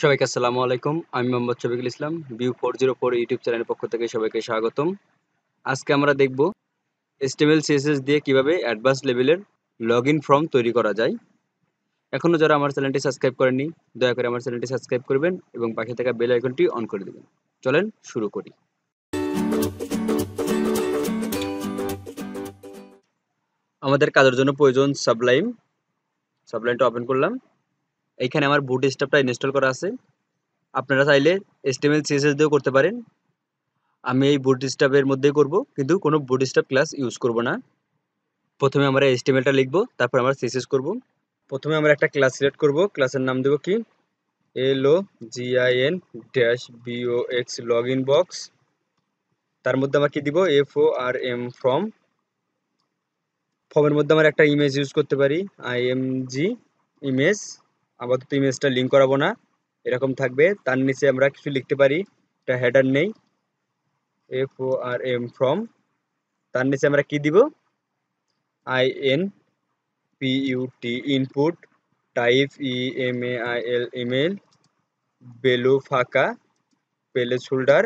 সবাইকে আসসালামু আলাইকুম। আমি Mohammad Shafiqul Islam, view four zero four YouTube চ্যানেলের পক্ষ থেকে সবাইকে স্বাগতম। আজকে আমরা দেখব এসটিএমএল সিএসএস দিয়ে কীভাবে অ্যাডভান্স লেভেলের লগ ইন ফর্ম তৈরি করা যায়। এখনও যারা আমার চ্যানেলটি সাবস্ক্রাইব করেননি, দয়া করে আমার চ্যানেলটি সাবস্ক্রাইব করবেন এবং পাশে থাকা বেল আইকনটি অন করে দেবেন। চলেন শুরু করি। আমাদের কাজের জন্য প্রয়োজন সাবলাইম। সাবলাইমটা ওপেন করলাম। এইখানে আমার বুট স্টাফটা ইনস্টল করা আছে। আপনারা চাইলে এসটিএমএল সিএসএস দিয়েও করতে পারেন। আমি এই বুট স্টাফের মধ্যেই করব, কিন্তু কোনো বুট স্টাফ ক্লাস ইউজ করব না। প্রথমে আমরা এসটিএমএলটা লিখব, তারপর আমরা সিএসএস করব। প্রথমে আমরা একটা ক্লাস সিলেক্ট করব ক্লাসের নাম দেব কি? L O G I N dash B O X log in box তার মধ্যে আমরা কি দিব? F O R M form ফর্মের মধ্যে আমরা একটা ইমেজ ইউজ করতে পারি আইএমজি ইমেজ আপাতত ইমেজটা লিঙ্ক করাবো না। এরকম থাকবে। তার নিচে আমরা কিছু লিখতে পারি। এটা হেডার নেই। F O R M from তার নিচে আমরা কি দিব? I N P U T input type E M A I L email value ফাঁকা placeholder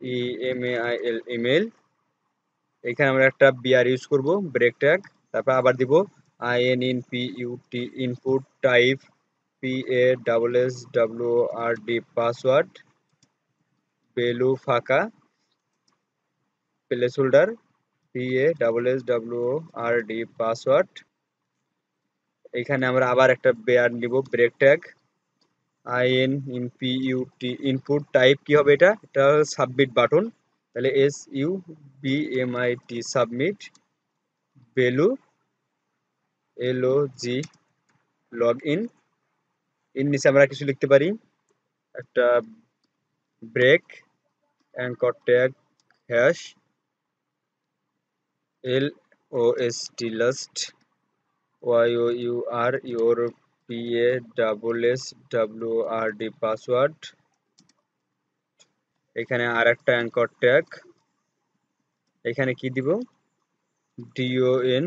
E M A I L email এখানে আমরা একটা বিআর ইউজ করব ব্রেক ট্যাগ তারপর আবার দিব। I N in P input type P A double S W R D password value ফাঁকা placeholder P A double S W R D password এখানে আমরা আবার একটা বেয়ার নিব break tag I N in P input type কি হবে এটা? এটা সাবমিট বাটন তাহলে S U B M I T submit value L O G log in এর নিচে আমরা কিছু লিখতে পারি। একটা break anchor tag hash L O S T last Y O U R your P A double S W R D password এখানে আর একটা অ্যাঙ্কর ট্যাগ এখানে কি দিব? D O N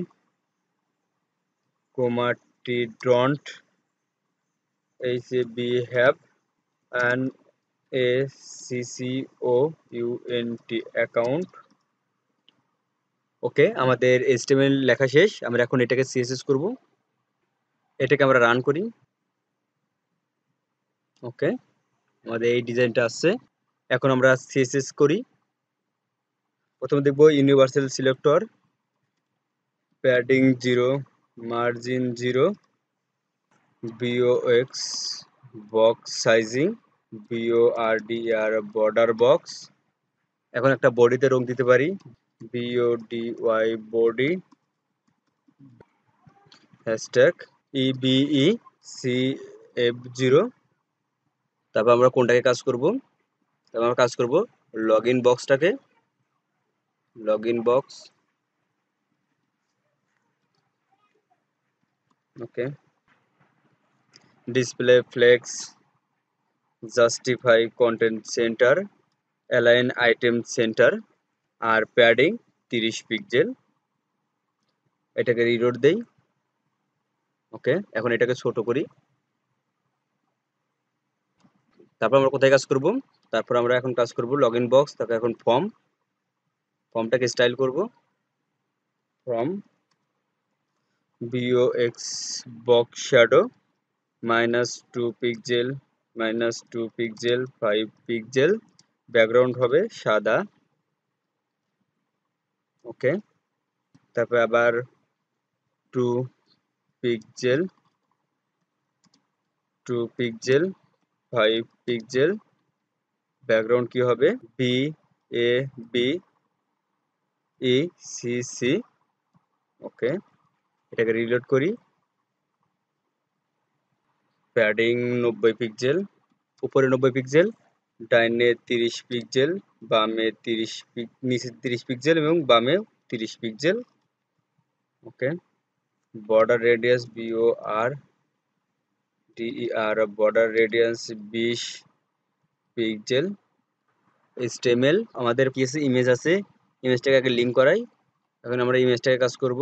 C O U N T account okay আমাদের HTML লেখা শেষ। আমরা এখন এটাকে সিএসএস করব। এটাকে আমরা রান করি। ওকে আমাদের এই ডিজাইনটা আসছে। এখন আমরা সিএসএস করি। প্রথমে দেখব universal selector padding zero margin zero, B O X box sizing, B O R D R border box. এখন একটা বডিতে রং দিতে পারি, B O D Y body, hashtag E B E C F zero. তারপর আমরা কোনটাকে কাজ করব? তারপর আমরা কাজ করব log in বক্সটাকে log in box okay display flex justify content center align item center আর প্যাডিং তিরিশ পিক্সেল এটাকে রিলোড দেই। ওকে এখন এটাকে ছোট করি। তারপর আমরা কোথায় কাজ করব? তারপর আমরা এখন কাজ করব লগ ইন বক্স তারপর এখন ফর্ম ফর্মটাকে স্টাইল করব। Form X box shadow minus two pixel minus two pixel five pixel background হবে সাদা। ওকে তারপর আবার two pixel two pixel five pixel background কি হবে? B A B E C C okay এটাকে রিলোড করি। প্যাডিং নব্বই পিক্সেল উপরে নব্বই পিক্সেল ডাইনে তিরিশ পিক্সেল বামে তিরিশ নিচে তিরিশ পিক্সেল এবং বামে তিরিশ pixel okay border radius B O R D E R border radius বিশ পিক্সেল স্টেমেল আমাদের পিএসি ইমেজ আছে ইমেজটাকে আগে লিঙ্ক করাই। এখন আমরা ইমেজটাকে কাজ করব।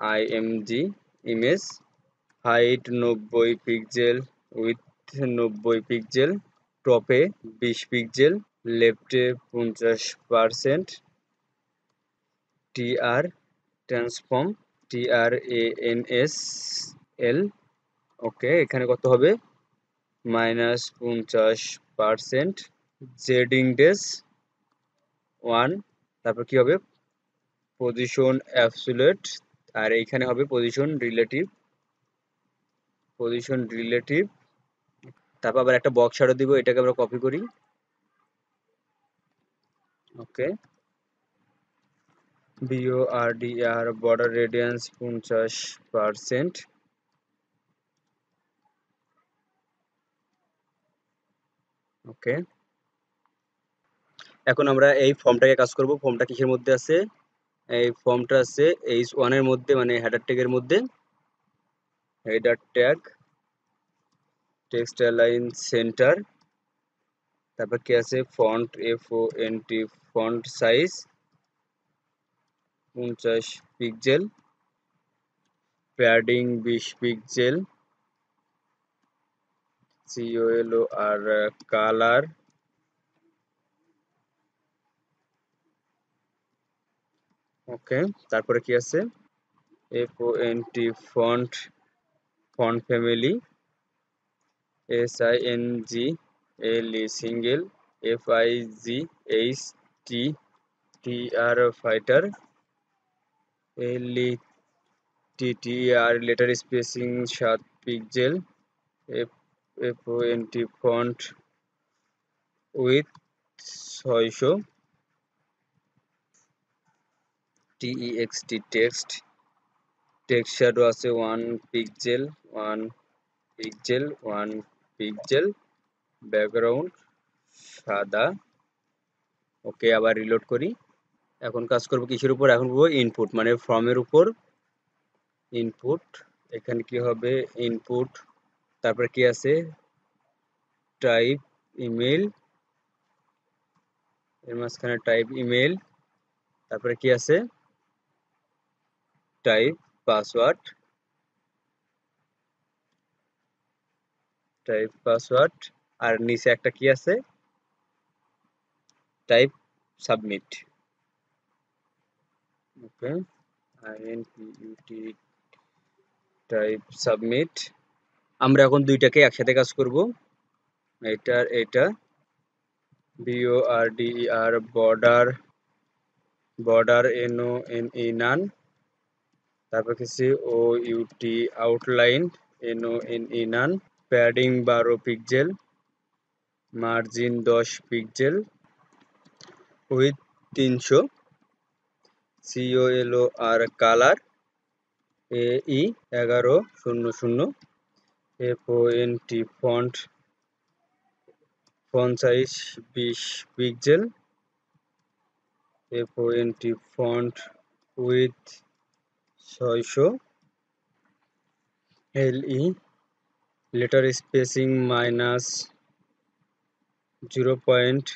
আইএমজি ইমেজ হাইট নব্বই পিক্সেল উইথ নব্বই পিক্সেল টপে বিশ পিক্সেল লেফটে পঞ্চাশ percent T R transform T R A N S L okay এখানে কত হবে? মাইনাস পঞ্চাশ পারসেন্ট জেডিং ডেস ওয়ান তারপর কি হবে? পজিশন অ্যাবসুলেট আর এইখানে হবে পজিশন রিলেটিভ পজিশন রিলেটিভ তারপর আবার একটা বক্স শ্যাডো দিব, এটাকে আমরা কপি করি। Okay B O R D R border radius পঞ্চাশ পারসেন্ট ওকে এখন আমরা এই ফর্মটাকে কাজ করব। ফর্মটা কিসের মধ্যে আছে? এই ফর্মটা আছে এইচ ওয়ানের মধ্যে মানে হেডার ট্যাগের মধ্যে। Header tag text line center তারপর কি আছে? Font F O N T font size পঞ্চাশ পিক্সেল প্যাডিং বিশ pixel C O L O R colour okay, তারপরে কি আছে? F O N T font font family S I N G L E single F I G H T T R fighter L E T T R letter spacing সাত pixel F F O N T font width ছয়শো T E X T text text shadow আছে one pixel one pixel one pixel background সাদা। Okay আবার reload করি। এখন কাজ করব কিসের উপর? এখন করব ইনপুট মানে ফর্মের উপর ইনপুট এখানে কি হবে? ইনপুট তারপরে কি আছে? টাইপ ইমেল এর মাঝখানে টাইপ ইমেল তারপরে কি আছে? টাইপ পাসওয়ার্ড টাইপ পাসওয়ার্ড আর নিচে একটা কি আছে? Type submit okay I N P U T type submit আমরা এখন দুইটাকে একসাথে কাজ করব। এটার এটা B O R D R border border N O N E none তারপর কিছু O U T outline N O N E none padding বারো পিক্সেল মার্জিন দশ পিক্সেল উইথ তিনশো C O L O R colour A E এগারো শূন্য শূন্য F O N T font size বিশ pixel F O N T font width ছয়শো L E letter spacing minus zero point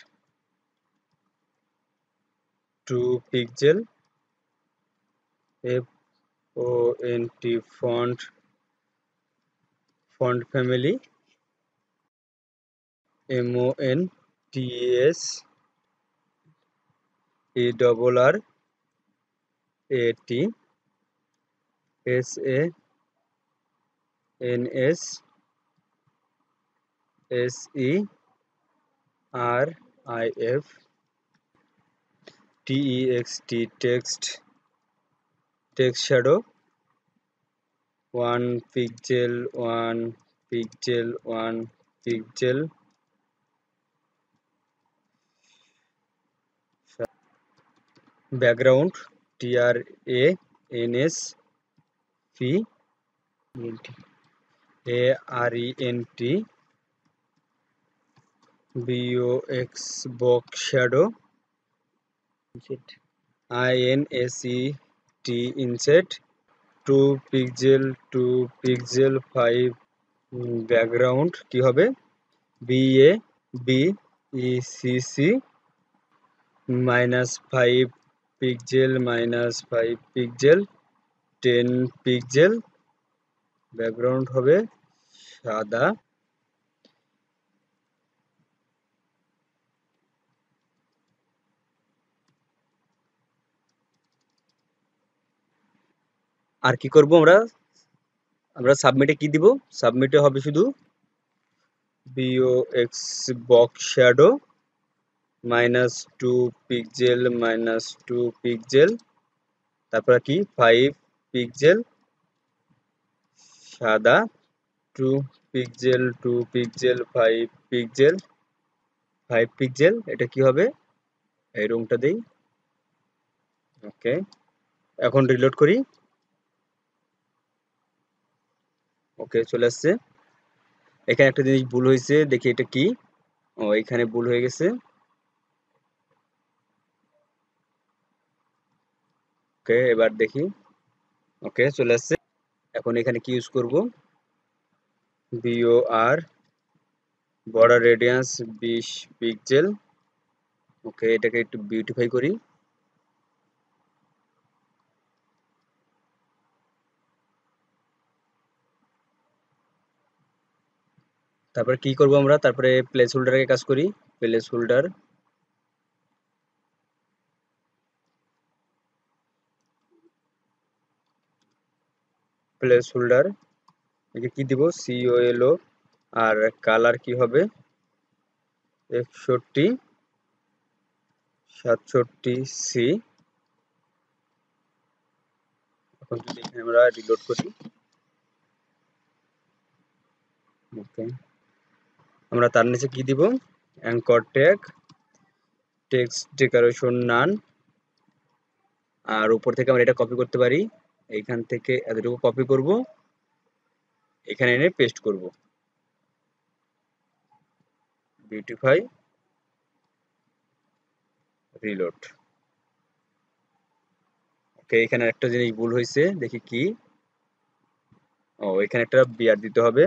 two pixel F O N T font font family M O N T S E double R A T S A N S S E R I F T text text shadow one pixel one pixel one pixel background T R A N S P A R E N T B O X box shadow I N S E T inset two pixel two pixel five background কি হবে? B A B E C C minus five pixel minus five pixel ten pixel background হবে সাদা। আর কি করব আমরা? আমরা সাবমিটে কি দিব? সাবমিটে হবে শুধু B O X box shadow minus two pixel minus two pixel তারপর কি ফাইভ পিকজেল সাদা two pixel two pixel five pixel five pixel এটা কি হবে? এই রুমটা দেই। ওকে এখন রিলোড করি। ওকে চলে আসছে। এখানে একটা জিনিস ভুল হয়েছে, দেখি এটা কি? ও, এখানে ভুল হয়ে গেছে। ওকে এবার দেখি। ওকে, চলে আসছে। এখন এখানে কি ইউজ করব? B O R border radius বিশ পিক্সেল ওকে, এটাকে একটু বিউটিফাই করি। তারপরে কি করব আমরা? তারপরে প্লেস হোল্ডারের কাজ করি। প্লেস হোল্ডার প্লেস হোল্ডার একে কি দিব? সিওএলও আর কালার কি হবে? একষট্টি, সাতষট্টি সি এখন যদি আমরা রিলোড করি ওকে আমরা তার নিচে কি দিব? Anchor tag text decoration none আর উপর থেকে আমরা এটা কপি করতে পারি। এইখান থেকে এতটুকু কপি করব। এখানে এনে পেস্ট করব। বিউটিফাই রিলোড ওকে এখানে একটা জিনিস ভুল হয়েছে, দেখি কি? ও, এখানে একটা বিয়ার দিতে হবে।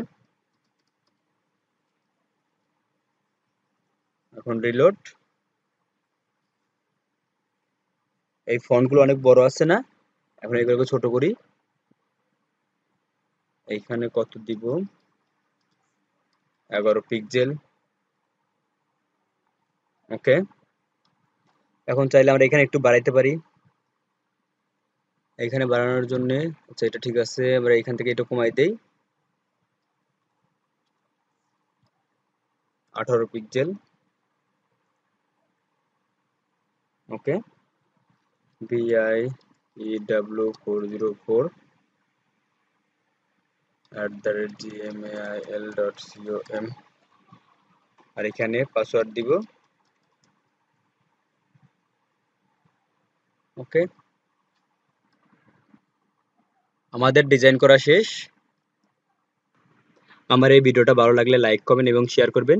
এখন রিলোড এই ফন্টগুলো অনেক বড় আছে না? এখন এগুলোকে ছোট করি। এইখানে কত দিব? এগারো পিক্সেল ওকে এখন চাইলে আমরা এখানে একটু বাড়াইতে পারি। এখানে বাড়ানোর জন্য আচ্ছা এটা ঠিক আছে, আমরা এখান থেকে এটা কমাই দেই। আঠারো pixel okay B I E W four zero four at the rate G M A I L dot C O M আর এখানে পাসওয়ার্ড দিব। ওকে আমাদের ডিজাইন করা শেষ। আমার এই ভিডিওটা ভালো লাগলে লাইক কমেন্ট এবং শেয়ার করবেন।